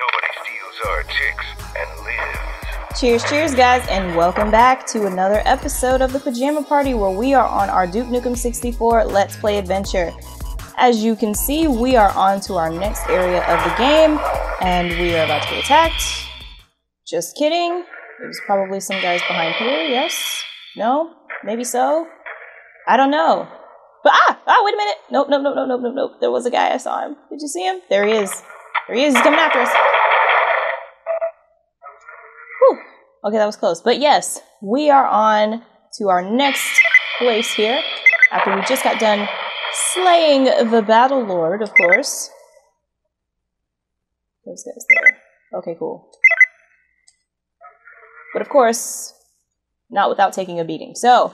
Nobody steals our chicks and lives. Cheers, cheers, guys, and welcome back to another episode of the Pajama Party where we are on our Duke Nukem 64 Let's Play adventure. As you can see, we are on to our next area of the game, and we are about to get attacked. Just kidding. There's probably some guys behind here, yes? No? Maybe so? I don't know. But ah! Ah, wait a minute! Nope, nope, nope, nope, nope, nope, nope. There was a guy, I saw him. Did you see him? There he is. There he is, he's coming after us. Whew. Okay, that was close. But yes, we are on to our next place here. After we just got done slaying the Battle Lord, of course. Those guys there. Okay, cool. But of course, not without taking a beating. So,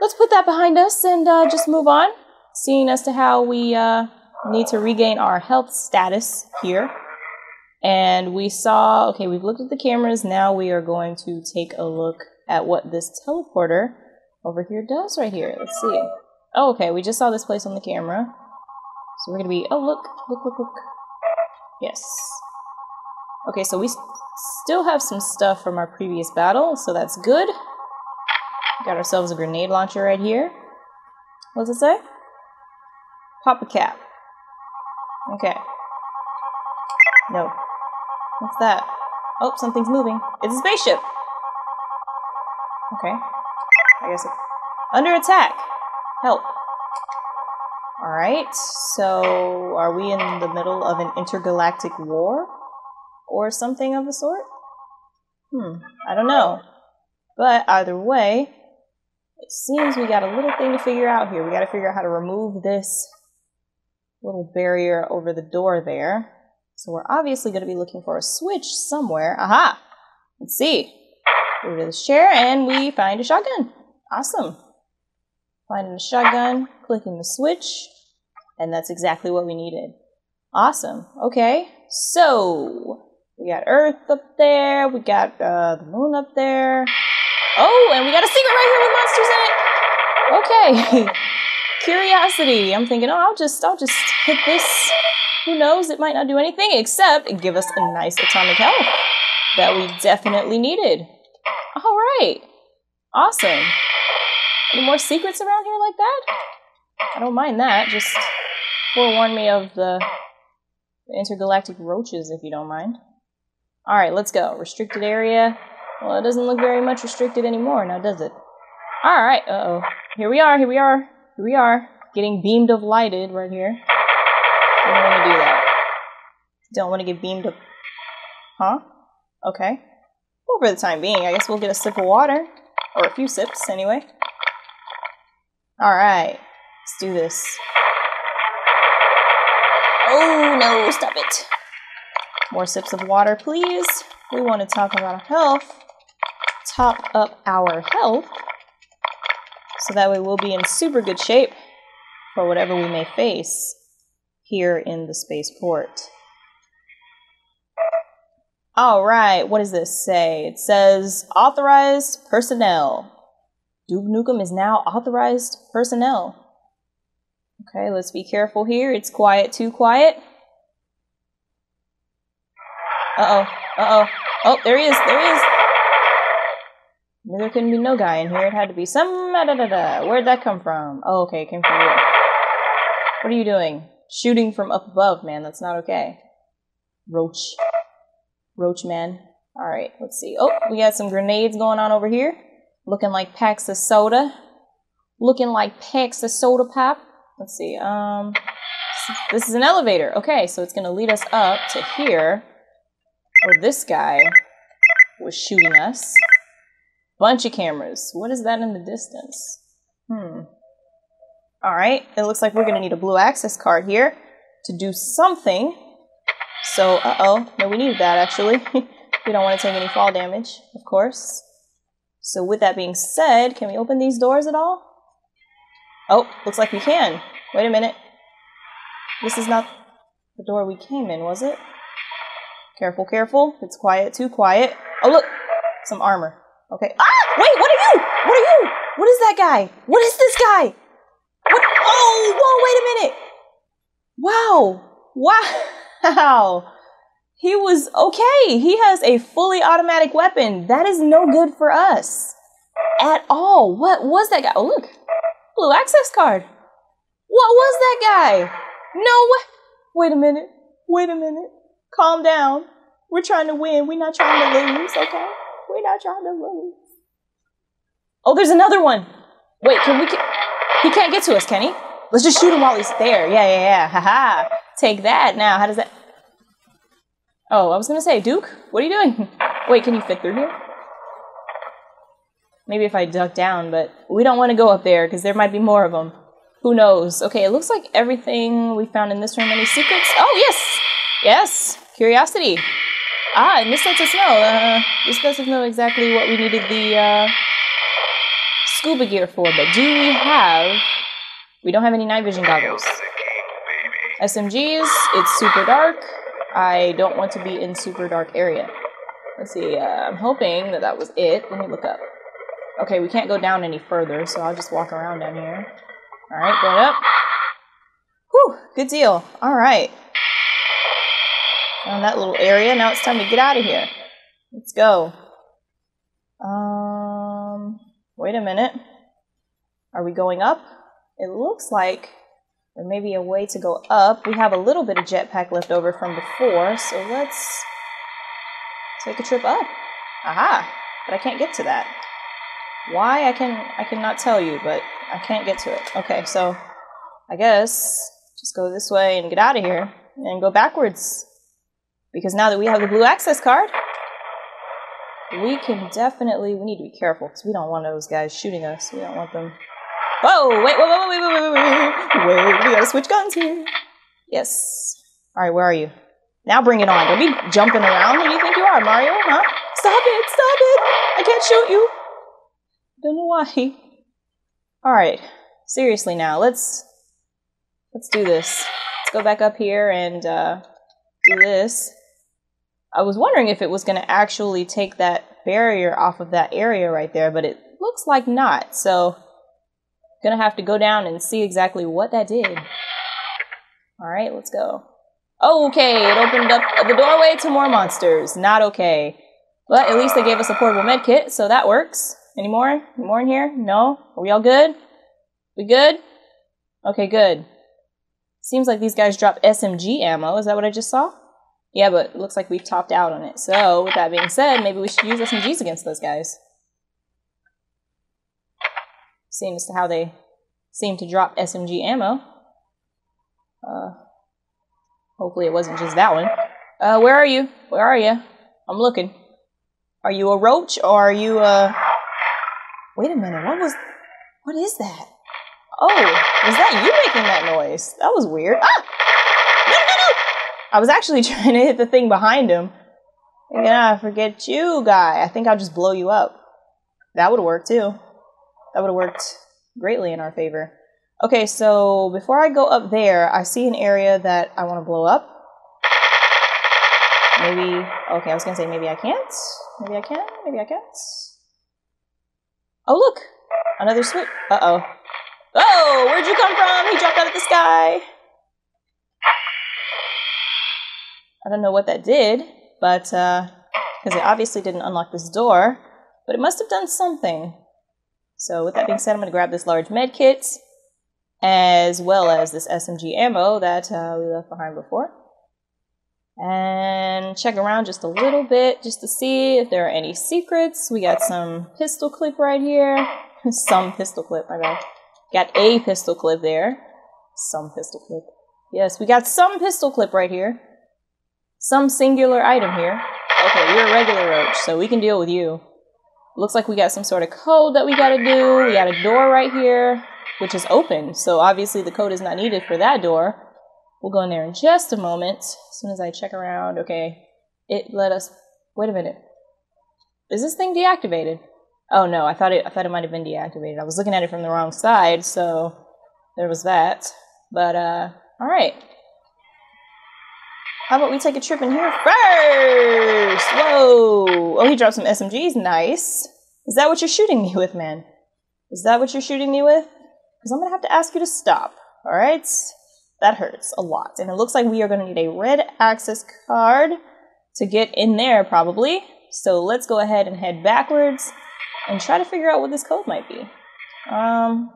let's put that behind us and uh, just move on, seeing as to how we uh, need to regain our health status here. And we saw, okay, we've looked at the cameras. Now we are going to take a look at what this teleporter over here does right here. Let's see. Oh, okay, we just saw this place on the camera. So we're going to be, oh, look, look, look, look. Yes. Okay, so we still have some stuff from our previous battle, so that's good. Got ourselves a grenade launcher right here. What's it say? Pop a cap. Okay. No. What's that? Oh, something's moving. It's a spaceship. Okay. I guess it. Under attack. Help. Alright, so are we in the middle of an intergalactic war? Or something of the sort? Hmm, I don't know. But either way, it seems we got a little thing to figure out here. We got to figure out how to remove this little barrier over the door there. So we're obviously going to be looking for a switch somewhere. Aha! Let's see. Go to chair and we find a shotgun. Awesome. Finding a shotgun, clicking the switch, and that's exactly what we needed. Awesome. Okay, so we got Earth up there, we got uh, the moon up there. Oh, and we got a secret right here with monsters in it. Okay. Curiosity. I'm thinking, oh, I'll just, I'll just hit this. Who knows? It might not do anything except give us a nice atomic health that we definitely needed. All right. Awesome. Any more secrets around here like that? I don't mind that. Just forewarn me of the, intergalactic roaches if you don't mind. All right, let's go. Restricted area. Well, it doesn't look very much restricted anymore now, does it? All right. Uh oh. Here we are. Here we are. Here we are. Getting beamed of lighted right here. I don't want to do that. Don't want to get beamed up. Huh? Okay. Well, for the time being, I guess we'll get a sip of water. Or a few sips, anyway. Alright. Let's do this. Oh, no, stop it. More sips of water, please. We want to talk about health. Top up our health. So that way we'll be in super good shape for whatever we may face here in the spaceport. All right, what does this say? It says authorized personnel. Duke Nukem is now authorized personnel. Okay, let's be careful here. It's quiet, too quiet. Uh oh, uh oh. Oh, there he is, there he is. There couldn't be no guy in here. It had to be some. Da, da, da. Where'd that come from? Oh, okay, it came from you. What are you doing? Shooting from up above, man. That's not okay. Roach. Roach man. Alright, let's see. Oh, we got some grenades going on over here. Looking like packs of soda. Looking like packs of soda pop. Let's see. Um, this is an elevator. Okay, so it's going to lead us up to here. Where this guy was shooting us. Bunch of cameras. What is that in the distance? Hmm. Alright, it looks like we're to need a blue access card here to do something. So, uh-oh. No, we need that, actually. we don't want to take any fall damage, of course. So with that being said, can we open these doors at all? Oh, looks like we can. Wait a minute. This is not the door we came in, was it? Careful, careful. It's quiet, too quiet. Oh, look! Some armor. Okay. Ah! Wait, what are you? What are you? What is that guy? What is this guy? What? Oh, whoa, wait a minute. Wow. Wow. He was okay. He has a fully automatic weapon. That is no good for us at all. What was that guy? Oh, look. Blue access card. What was that guy? No. Wait a minute. Wait a minute. Calm down. We're trying to win. We're not trying to lose, okay? We're not trying to lose. Oh, there's another one. Wait, can we? He can't get to us, can he? Let's just shoot him while he's there. Yeah, yeah, yeah. Haha. Take that. Now, how does that? Oh, I was gonna say, Duke, what are you doing? Wait, can you fit through here? Maybe if I duck down, but we don't want to go up there because there might be more of them. Who knows? Okay, it looks like everything we found in this room. Any secrets? Oh, yes! Yes! Curiosity. Ah, and this lets us know. Uh, this lets us know exactly what we needed the uh, scuba gear for. But do we have... We don't have any night vision goggles. SMGs, it's super dark. I don't want to be in super dark area. Let's see, uh, I'm hoping that that was it. Let me look up. Okay, we can't go down any further, so I'll just walk around down here. Alright, going up. Whew, good deal. Alright. That little area. Now it's time to get out of here. Let's go. Um, wait a minute. Are we going up? It looks like there may be a way to go up. We have a little bit of jetpack left over from before, so let's take a trip up. Aha! But I can't get to that. Why I can I cannot tell you, but I can't get to it. Okay, so I guess just go this way and get out of here and go backwards. Because now that we have the blue access card, we can definitely we need to be careful because we don't want those guys shooting us. We don't want them. Whoa! Wait! Wait! Wait! Wait! Wait! Wait! Wait! Wait! We gotta switch guns here. Yes. All right. Where are you? Now bring it on. Don't be jumping around. Who do you think you are, Mario? Huh? Stop it! Stop it! I can't shoot you. Don't know why. Alright. Seriously now, let's let's do this. Let's go back up here and uh, do this. I was wondering if it was going to actually take that barrier off of that area right there, but it looks like not. So, gonna have to go down and see exactly what that did. Alright, let's go. Okay, it opened up the doorway to more monsters. Not okay. But at least they gave us a portable med kit, so that works. Any more? Any more in here? No? Are we all good? We good? Okay, good. Seems like these guys drop SMG ammo. Is that what I just saw? Yeah, but it looks like we've topped out on it. So, with that being said, maybe we should use SMGs against those guys. Seeing as to how they seem to drop SMG ammo. Uh, hopefully it wasn't just that one. Uh, where are you? Where are you? I'm looking. Are you a roach or are you a... Wait a minute, what was. What is that? Oh, was that you making that noise? That was weird. Ah! I was actually trying to hit the thing behind him. Yeah, forget you, guy. I think I'll just blow you up. That would have worked too. That would have worked greatly in our favor. Okay, so before I go up there, I see an area that I want to blow up. Maybe, okay, I was gonna say maybe I can't. Maybe I can, maybe I can't. Oh, look! Another switch. Uh oh. Oh, where'd you come from? He dropped out of the sky. I don't know what that did, but, uh, because it obviously didn't unlock this door, but it must have done something. So, with that being said, I'm going to grab this large med kit, as well as this SMG ammo that uh, we left behind before and check around just a little bit just to see if there are any secrets. We got some pistol clip right here. some pistol clip, my bad. Got a pistol clip there. Some pistol clip. Yes, we got some pistol clip right here. Some singular item here. Okay, you're a regular roach, so we can deal with you. Looks like we got some sort of code that we gotta do. We got a door right here, which is open, so obviously the code is not needed for that door. We'll go in there in just a moment. As soon as I check around, okay, it let us. Wait a minute. Is this thing deactivated? Oh no, I thought it. I thought it might have been deactivated. I was looking at it from the wrong side, so there was that. But uh, all right. How about we take a trip in here first? Whoa! Oh, he dropped some SMGs. Nice. Is that what you're shooting me with, man? Is that what you're shooting me with? Because I'm gonna have to ask you to stop. All right. That hurts a lot. And it looks like we are going to need a red access card to get in there, probably. So let's go ahead and head backwards and try to figure out what this code might be. Um,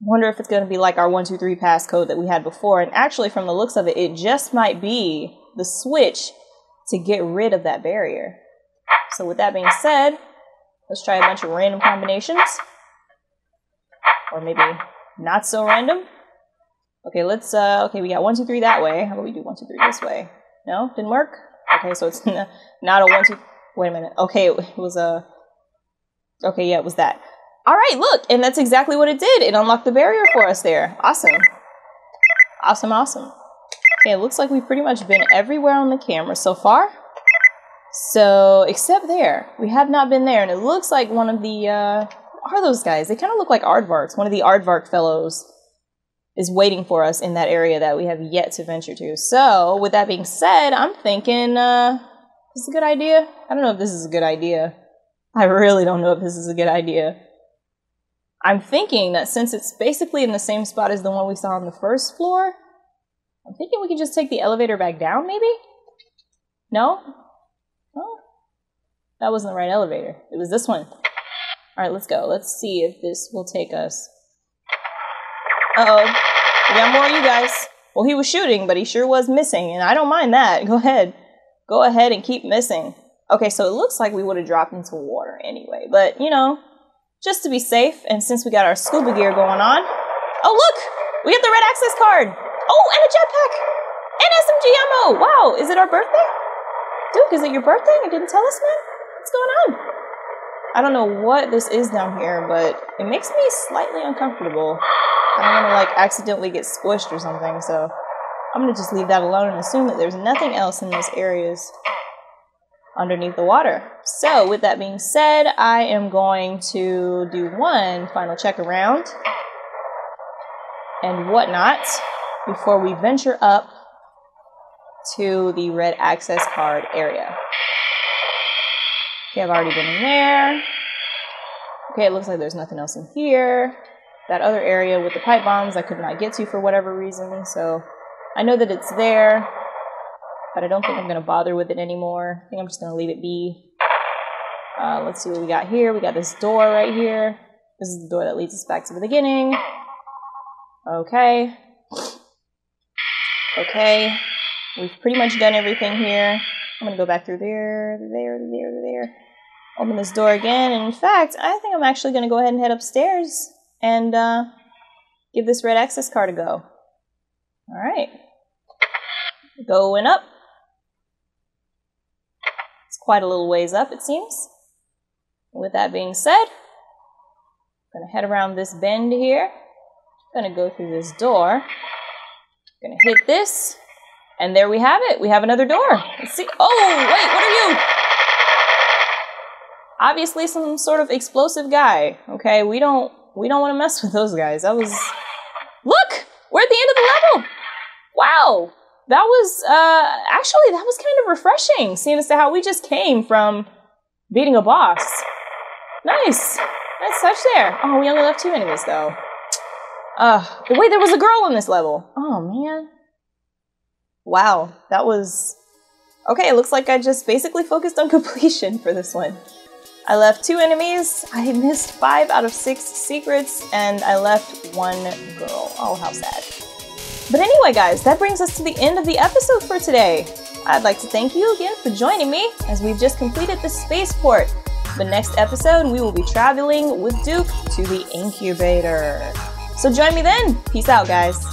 wonder if it's going to be like our 123 pass code that we had before. And actually, from the looks of it, it just might be the switch to get rid of that barrier. So with that being said, let's try a bunch of random combinations. Or maybe not so random. Okay, let's, uh, okay, we got one, two, three that way. How about we do one, two, three this way? No? Didn't work? Okay, so it's not a one, two, wait a minute. Okay, it was a, okay, yeah, it was that. All right, look, and that's exactly what it did. It unlocked the barrier for us there. Awesome. Awesome, awesome. Okay, it looks like we've pretty much been everywhere on the camera so far. So, except there. We have not been there, and it looks like one of the, uh, are those guys? They kind of look like aardvarks. One of the aardvark fellows is waiting for us in that area that we have yet to venture to. So, with that being said, I'm thinking, uh, this is a good idea. I don't know if this is a good idea. I really don't know if this is a good idea. I'm thinking that since it's basically in the same spot as the one we saw on the first floor, I'm thinking we can just take the elevator back down, maybe? No? Oh, that wasn't the right elevator. It was this one. All right, let's go. Let's see if this will take us. Uh-oh. We got more of you guys. Well, he was shooting, but he sure was missing, and I don't mind that. Go ahead. Go ahead and keep missing. Okay, so it looks like we would have dropped into water anyway, but, you know, just to be safe, and since we got our scuba gear going on. Oh, look! We got the red access card! Oh, and a jetpack! And SMG ammo! Wow, is it our birthday? Duke, is it your birthday? You didn't tell us, man? What's going on? I don't know what this is down here, but it makes me slightly uncomfortable. I don't want to, like, accidentally get squished or something, so I'm to just leave that alone and assume that there's nothing else in those areas underneath the water. So, with that being said, I am going to do one final check around and whatnot before we venture up to the red access card area. Okay, I've already been in there. Okay, it looks like there's nothing else in here. That other area with the pipe bombs I could not get to for whatever reason, so I know that it's there but I don't think I'm going to bother with it anymore. I think I'm just going to leave it be. Uh, let's see what we got here. We got this door right here. This is the door that leads us back to the beginning. Okay. Okay. We've pretty much done everything here. I'm going to go back through there, there, there, there. Open this door again. And in fact, I think I'm actually going to go ahead and head upstairs and uh, give this red access card a go. All right. Going up quite a little ways up, it seems. With that being said, I'm going to head around this bend here. I'm going to go through this door. I'm going to hit this. And there we have it. We have another door. Let's see. Oh, wait, what are you? Obviously some sort of explosive guy. Okay, we don't we don't want to mess with those guys. That was Look! We're at the end of the level! Wow! That was uh, actually that was kind of refreshing, seeing as to how we just came from beating a boss. Nice, nice touch there. Oh, we only left two enemies though. Uh, wait, there was a girl on this level. Oh man. Wow, that was okay. It looks like I just basically focused on completion for this one. I left two enemies. I missed five out of six secrets, and I left one girl. Oh, how sad. But anyway, guys, that brings us to the end of the episode for today. I'd like to thank you again for joining me as we've just completed the spaceport. The next episode, we will be traveling with Duke to the incubator. So join me then. Peace out, guys.